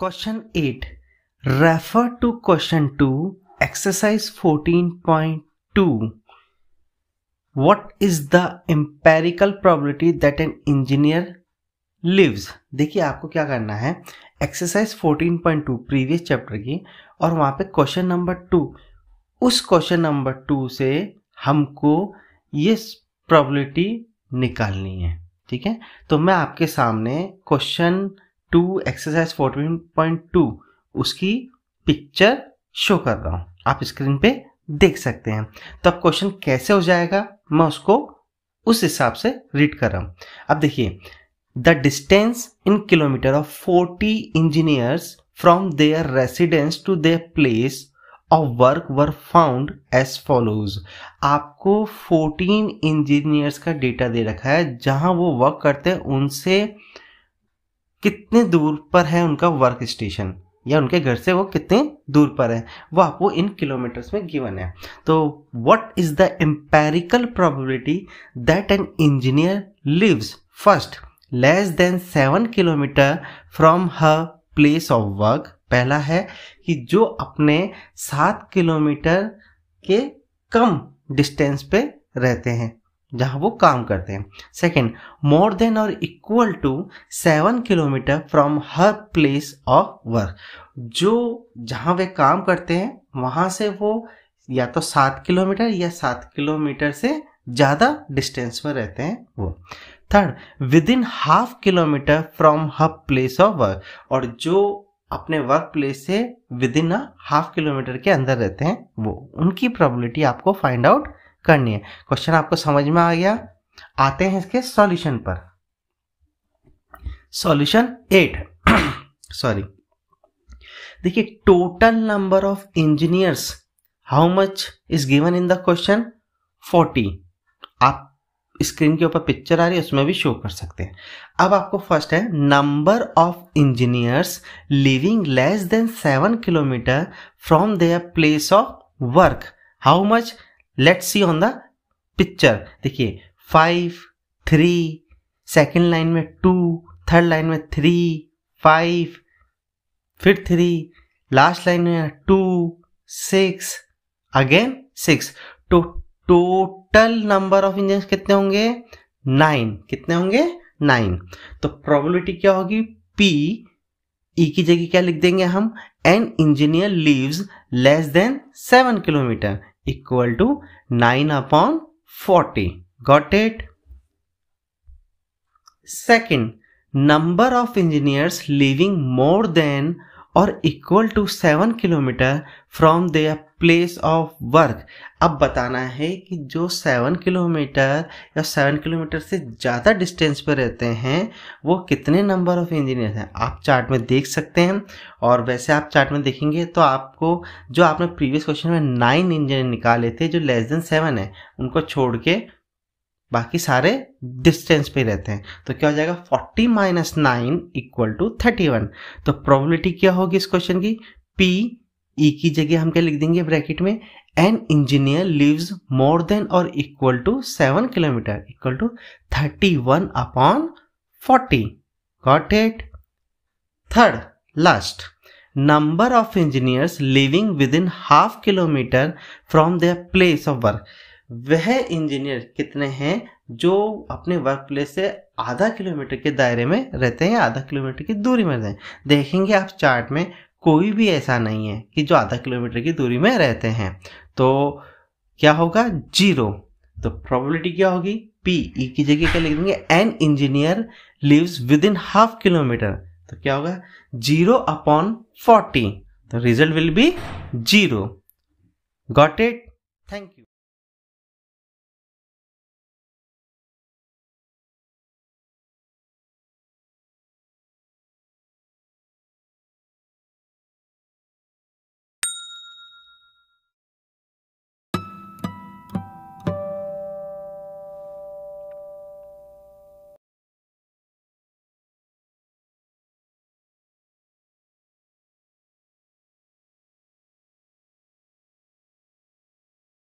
Question 8. Refer to question 2, exercise 14.2. What is the empirical probability that an engineer lives? देखिए आपको क्या करना है एक्सरसाइज 14.2 प्रीवियस चैप्टर की और वहाँ पे क्वेश्चन नंबर टू उस क्वेश्चन नंबर टू से हमको ये प्रोबेबिलिटी निकालनी है ठीक है तो मैं आपके सामने question two exercise fourteen point two, उसकी पिक्चर शो कर रहा हूँ। आप स्क्रीन पे देख सकते हैं। तो अब क्वेश्चन कैसे हो जाएगा, मैं उसको उस हिसाब से रीड कर रहा हूँ। अब देखिए, the distance in kilometre of forty engineers from their residence to their place of work were found as follows. आपको 14 इंजीनियर्स का डेटा दे रखा है, जहाँ वो वर्क करते हैं, उनसे कितने दूर पर है उनका वर्क स्टेशन या उनके घर से वो कितने दूर पर है? वो आपको इन किलोमीटर्स में गिवन है। तो what is the empirical probability that an engineer lives first less than seven kilometre from her place of work पहला है कि जो अपने सात किलोमीटर के कम डिस्टेंस पे रहते हैं। जहाँ वो काम करते हैं। सेकेंड मोर देन और equal to seven kilometre from her place of work जो जहाँ वे काम करते हैं, वहाँ से वो या तो सात किलोमीटर या सात किलोमीटर से ज़्यादा डिस्टेंस में रहते हैं वो। Third within half kilometre from her place of work और जो अपने वर्क प्लेस से विद इन हाफ़ किलोमीटर के अंदर रहते हैं, वो उनकी प्रोबेबिलिटी आपको फाइंड आउट करनी है। क्वेश्चन आपको समझ में आ गया? आते हैं इसके सॉल्यूशन पर। सॉल्यूशन एट सॉरी देखिए total number of engineers how much is given in the question forty आप स्क्रीन के ऊपर पिक्चर आ रही है, उसमें भी शो कर सकते हैं। अब आपको फ़र्स्ट है number of engineers living less than seven kilometre from their place of work how much let's see on the picture देखिए फाइव थ्री सेकेंड लाइन में टू थर्ड लाइन में थ्री फाइव फिर थ्री लास्ट लाइन में two six again six तो total number of engine कितने होंगे? Nine कितने होंगे? नाइन तो प्रोबेबिलिटी क्या होगी? पी ई की जगह क्या लिख देंगे हम? An engineer lives less than seven kilometre equal to 9 upon 40. Got it? Second, number of engineers living more than और equal to seven kilometre from their place of work अब बताना है कि जो सेवन किलोमीटर या सेवन किलोमीटर से ज़्यादा distance पर रहते हैं, वो कितने नंबर ऑफ़ इंजीनियर हैं? आप चार्ट में देख सकते हैं। और वैसे आप चार्ट में देखेंगे तो आपको जो आपने प्रीवियस क्वेश्चन में नाइन इंजीनियर निकाले थे, जो लेस देन सेवन है, उनको छोड़ के बाकी सारे डिस्टेंस पे रहते हैं। तो क्या हो जाएगा? 40 minus nine equal to thirty one तो प्रोबेबिलिटी क्या होगी इस क्वेश्चन की? पी ई की जगह हम क्या लिख देंगे ब्रैकेट में? An engineer lives more than और equal to seven kilometre equal to thirty one upon forty got it third last number of engineers living within half kilometer from their place of work वह engineer कितने हैं जो अपने work place से आधा kilometre के दायरे में रहते हैं आधा किलोमीटर की दूरी में रहते हैं? देखेंगे आप चार्ट में, कोई भी ऐसा नहीं है कि जो आधा किलोमीटर की दूरी में रहते हैं। तो क्या होगा? ज़ीरो तो प्रोबेबिलिटी क्या होगी? पी ई की जगह क्या लिख देंगे? An engineer lives within half kilometre तो क्या होगा? ज़ीरो अपॉन फोर्टी तो result will be zero got it